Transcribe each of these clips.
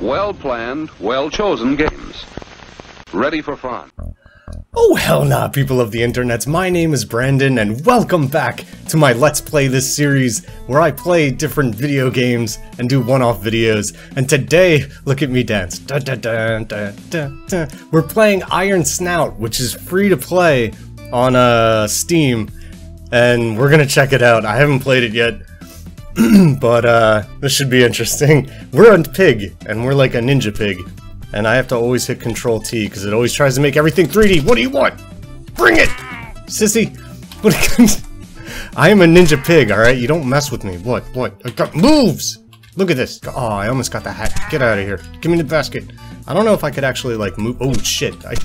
Well-planned, well-chosen games. Ready for fun. Oh hell nah, people of the internets, my name is Brandon and welcome back to my Let's Play This series where I play different video games and do one-off videos. And today, look at me dance. Da, da, da, da, da, da. We're playing Iron Snout, which is free to play on uh, Steam, and we're gonna check it out. I haven't played it yet, but uh, this should be interesting. We're a pig, and we're like a ninja pig. And I have to always hit Control T because it always tries to make everything 3D. What do you want? Bring it! Sissy! What I am a ninja pig, alright? You don't mess with me. What? What? I got moves! Look at this. Oh, I almost got the hat. Get out of here. Give me the basket. I don't know if I could actually, like, move. Oh, shit. I,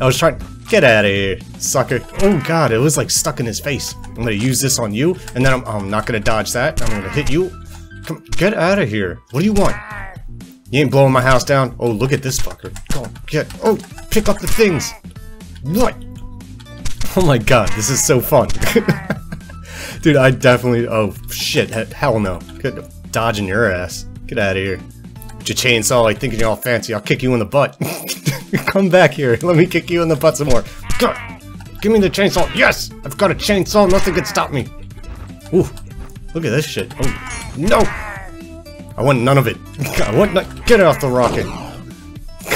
I was trying. To get out of here, sucker. Oh, God. It was, like, stuck in his face. I'm gonna use this on you, and then I'm, I'm not gonna dodge that. I'm gonna hit you. Come, get out of here. What do you want? You ain't blowing my house down? Oh, look at this fucker. Go, get, oh, pick up the things. What? Oh my god, this is so fun. Dude, I definitely, oh shit, hell no. Get, dodging your ass. Get out of here. Your chainsaw, like thinking you're all fancy, I'll kick you in the butt. Come back here, let me kick you in the butt some more. Give me the chainsaw, yes! I've got a chainsaw, nothing can stop me. Ooh, look at this shit. Oh, no! I want none of it. I want Get off the rocket!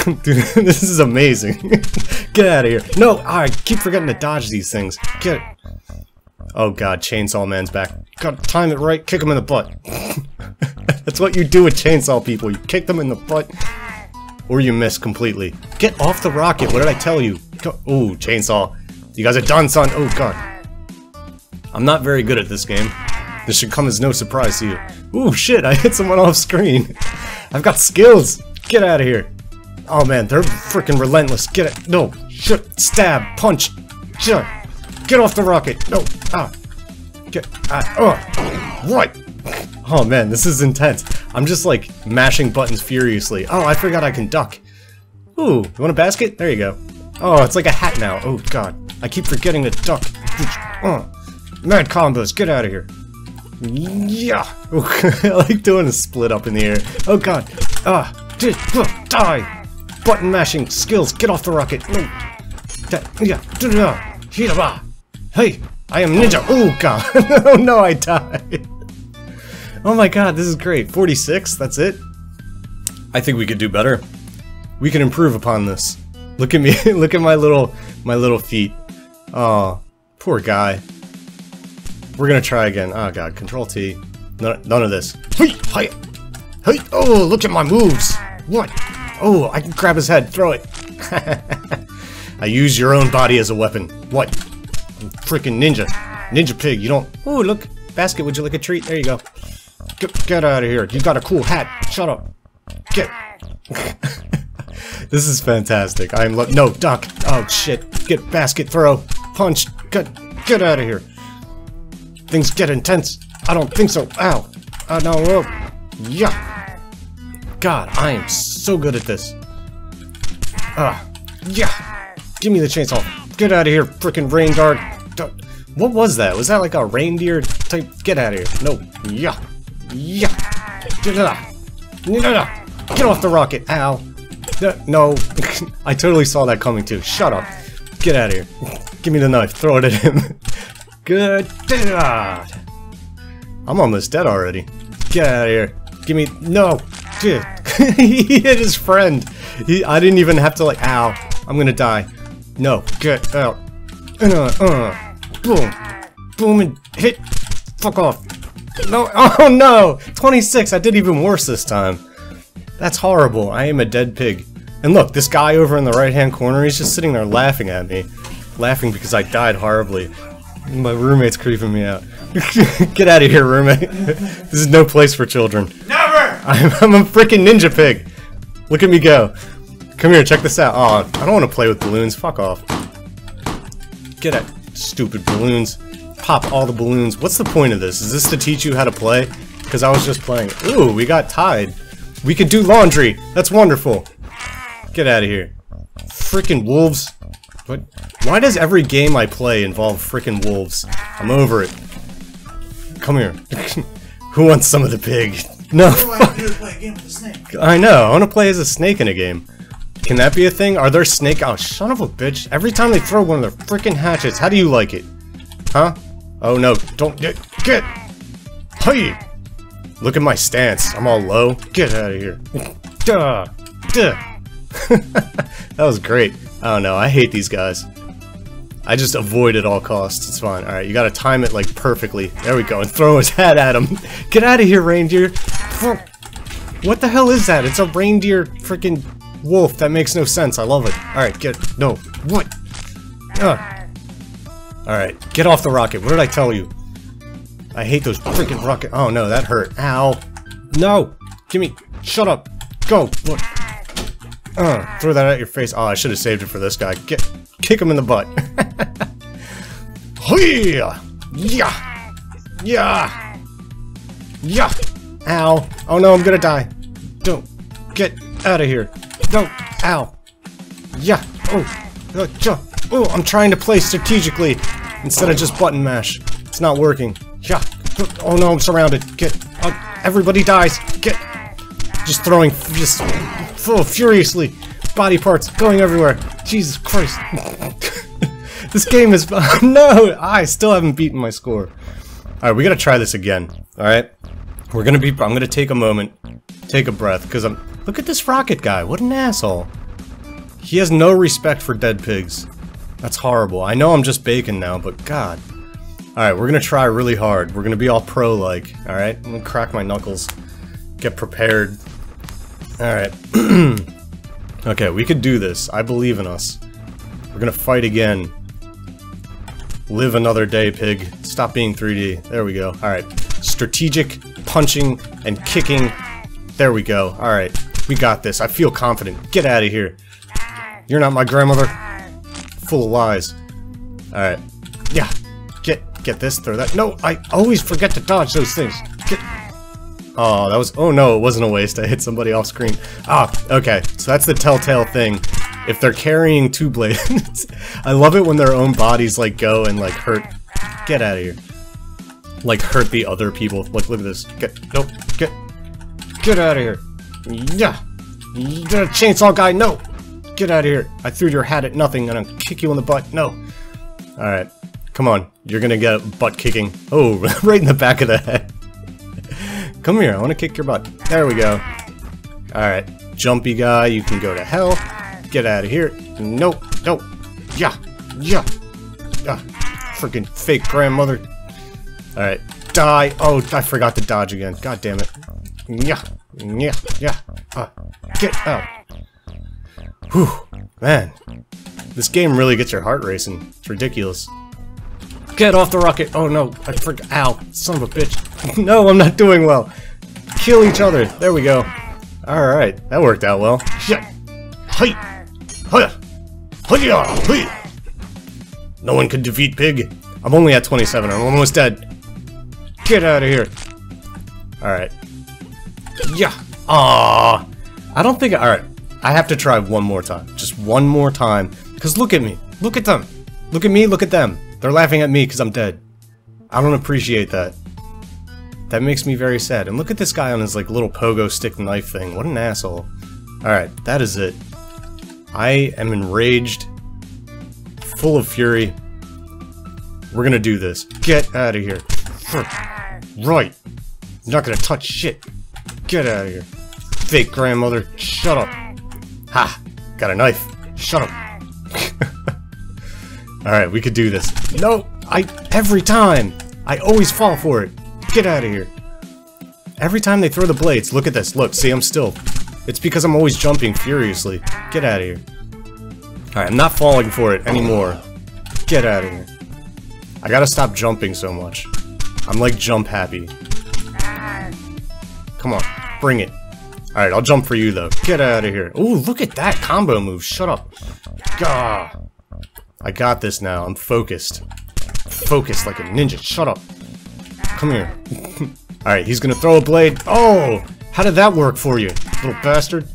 Dude, this is amazing. Get out of here. No, I keep forgetting to dodge these things. Get Oh god, Chainsaw Man's back. Gotta time it right, kick him in the butt. That's what you do with chainsaw people. You kick them in the butt, or you miss completely. Get off the rocket, what did I tell you? Oh, chainsaw. You guys are done, son. Oh god. I'm not very good at this game. This should come as no surprise to you. Ooh, shit, I hit someone off screen. I've got skills. Get out of here. Oh man, they're freaking relentless. Get it. No. Shit. Stab. Punch. Shit. Get off the rocket. No. Ah. Get. Ah. Oh. What? Oh man, this is intense. I'm just like mashing buttons furiously. Oh, I forgot I can duck. Ooh, you want a basket? There you go. Oh, it's like a hat now. Oh god. I keep forgetting to duck. Oh. Mad combos, get out of here. Yeah! I like doing a split up in the air. Oh god! Ah! Die! Button mashing skills, get off the rocket! No! Yeah! Hey! I am ninja! Oh god! oh no, I died! Oh my god, this is great. 46? That's it? I think we could do better. We can improve upon this. Look at me, look at my little, my little feet. Oh, poor guy. We're gonna try again. Oh god, Control T. None, none of this. Hey, hey! Oh, look at my moves. What? Oh, I can grab his head, throw it. I use your own body as a weapon. What? Freaking ninja, ninja pig. You don't. Oh, look, basket. Would you like a treat? There you go. Get, get out of here. You got a cool hat. Shut up. Get. this is fantastic. I'm lo- no duck. Oh shit. Get basket. Throw. Punch. Get. Get out of here. Things get intense. I don't think so. Ow. Oh, no. Oh. Yeah. God, I am so good at this. Ah. Yeah. Give me the chainsaw. Get out of here, freaking rain guard. What was that? Was that like a reindeer type? Get out of here. No. Yeah. Yeah. Get off the rocket. Ow. No. I totally saw that coming too. Shut up. Get out of here. Give me the knife. Throw it at him. Good. I'm almost dead already. Get out of here. Give me- no! Dude. he hit his friend. He, I didn't even have to like- ow. I'm gonna die. No. Get out. Uh, uh. Boom. Boom and hit. Fuck off. No. Oh no! 26! I did even worse this time. That's horrible. I am a dead pig. And look, this guy over in the right hand corner, he's just sitting there laughing at me. Laughing because I died horribly. My roommate's creeping me out. Get out of here, roommate. this is no place for children. Never! I'm, I'm a freaking ninja pig. Look at me go. Come here, check this out. Oh, I don't want to play with balloons. Fuck off. Get out, stupid balloons. Pop all the balloons. What's the point of this? Is this to teach you how to play? Because I was just playing. Ooh, we got tied. We could do laundry. That's wonderful. Get out of here. Freaking wolves. What? Why does every game I play involve freaking wolves? I'm over it. Come here. Who wants some of the pig? No. What do I do to play a game with a snake? I know. I want to play as a snake in a game. Can that be a thing? Are there snake? Oh, son of a bitch! Every time they throw one of their freaking hatchets, how do you like it? Huh? Oh no! Don't get get. Hey! Look at my stance. I'm all low. Get out of here. Duh. Duh. that was great. I don't know. I hate these guys. I just avoid at all costs. It's fine. Alright, you gotta time it like perfectly. There we go. And throw his hat at him. Get out of here, reindeer. What the hell is that? It's a reindeer freaking wolf. That makes no sense. I love it. Alright, get. No. What? Ugh. Alright, get off the rocket. What did I tell you? I hate those freaking rocket. Oh no, that hurt. Ow. No! Give me. Shut up. Go. What? Uh, throw that at your face. Oh, I should have saved it for this guy. Get. Kick him in the butt. Yeah! Yeah! Yeah! Yeah! Ow! Oh no, I'm gonna die. Don't get out of here. Don't. Ow! Yeah! Oh! Uh. Oh, I'm trying to play strategically instead of just button mash. It's not working. Yeah! Oh no, I'm surrounded. Get. Uh, everybody dies. Get. Just throwing. Just. Oh, furiously. Body parts going everywhere. Jesus Christ. This game is no. I still haven't beaten my score. All right, we gotta try this again. All right, we're gonna be. I'm gonna take a moment, take a breath, because I'm. Look at this rocket guy. What an asshole. He has no respect for dead pigs. That's horrible. I know I'm just bacon now, but God. All right, we're gonna try really hard. We're gonna be all pro-like. All right, I'm gonna crack my knuckles, get prepared. All right. okay, we could do this. I believe in us. We're gonna fight again. Live another day, pig. Stop being 3D. There we go. Alright. Strategic punching and kicking. There we go. Alright. We got this. I feel confident. Get out of here. You're not my grandmother. Full of lies. Alright. Yeah. Get get this, throw that. No, I always forget to dodge those things. Get Oh, that was- oh no, it wasn't a waste. I hit somebody off screen. Ah, okay. So that's the telltale thing if they're carrying two blades. I love it when their own bodies like go and like hurt. Get out of here. Like hurt the other people. Look, look at this. Get nope. Get get out of here. Yeah. Chainsaw guy. No. Get out of here. I threw your hat at nothing and I'll kick you in the butt. No. All right. Come on. You're gonna get butt kicking. Oh, right in the back of the head. Come here. I want to kick your butt. There we go. All right. Jumpy guy. You can go to hell. Get out of here. No, no. Yeah, yeah. Ah, freaking fake grandmother. Alright, die. Oh, I forgot to dodge again. God damn it. Yeah, yeah, yeah. Uh, get out. Whew, man. This game really gets your heart racing. It's ridiculous. Get off the rocket. Oh no, I forgot. Ow, son of a bitch. no, I'm not doing well. Kill each other. There we go. Alright, that worked out well. Shit. Hey. No one can defeat Pig. I'm only at 27. I'm almost dead. Get out of here. Alright. Yeah. Ah. I don't think... Alright. I have to try one more time. Just one more time. Because look at me. Look at them. Look at me. Look at them. They're laughing at me because I'm dead. I don't appreciate that. That makes me very sad. And look at this guy on his like little pogo stick knife thing. What an asshole. Alright. That is it. I am enraged, full of fury. We're gonna do this. Get out of here. Right. You're not gonna touch shit. Get out of here. Fake grandmother. Shut up. Ha. Got a knife. Shut up. Alright, we could do this. No! I- every time! I always fall for it. Get out of here. Every time they throw the blades, look at this. Look, see, I'm still. It's because I'm always jumping furiously. Get out of here. Alright, I'm not falling for it anymore. Get out of here. I gotta stop jumping so much. I'm like jump happy. Come on, bring it. Alright, I'll jump for you though. Get out of here. Ooh, look at that combo move. Shut up. Gah. I got this now. I'm focused. Focused like a ninja. Shut up. Come here. Alright, he's gonna throw a blade. Oh! How did that work for you, little bastard?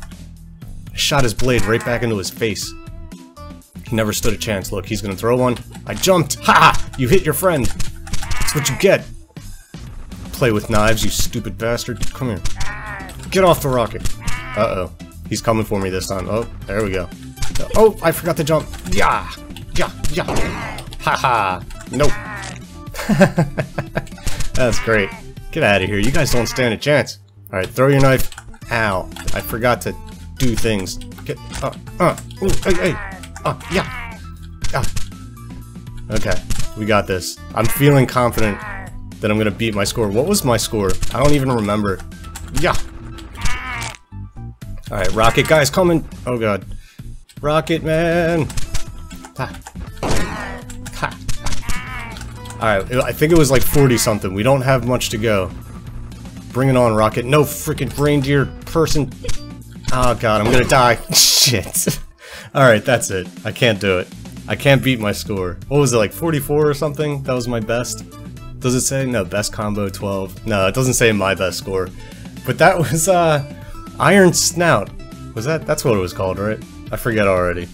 I shot his blade right back into his face. He never stood a chance. Look, he's gonna throw one. I jumped. Ha! You hit your friend. That's what you get. Play with knives, you stupid bastard. Come here. Get off the rocket. Uh-oh. He's coming for me this time. Oh, there we go. Oh, I forgot to jump. Yeah! Yeah, yeah! Haha! Nope. That's great. Get out of here. You guys don't stand a chance. Alright, throw your knife. Ow. I forgot to do things. Get, uh, uh, ooh, hey, hey. Uh, yeah. Ah. Okay, we got this. I'm feeling confident that I'm gonna beat my score. What was my score? I don't even remember. Yeah. Alright, Rocket guy's coming. Oh god. Rocket man. Ha. Ha. Alright, I think it was like 40 something. We don't have much to go. Bring it on, Rocket. No freaking reindeer person. Oh god, I'm gonna die. Shit. Alright, that's it. I can't do it. I can't beat my score. What was it, like 44 or something? That was my best? Does it say? No, best combo 12. No, it doesn't say my best score. But that was, uh, Iron Snout. Was that? That's what it was called, right? I forget already.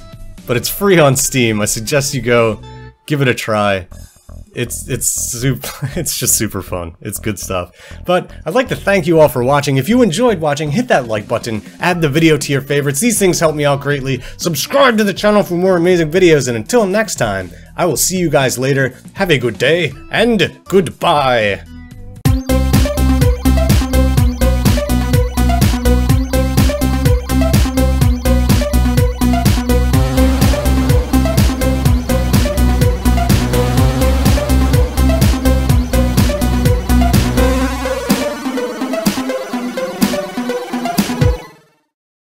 But it's free on Steam. I suggest you go give it a try. It's it's super it's just super fun. It's good stuff. But I'd like to thank you all for watching. If you enjoyed watching, hit that like button, add the video to your favorites. These things help me out greatly. Subscribe to the channel for more amazing videos and until next time, I will see you guys later. Have a good day and goodbye.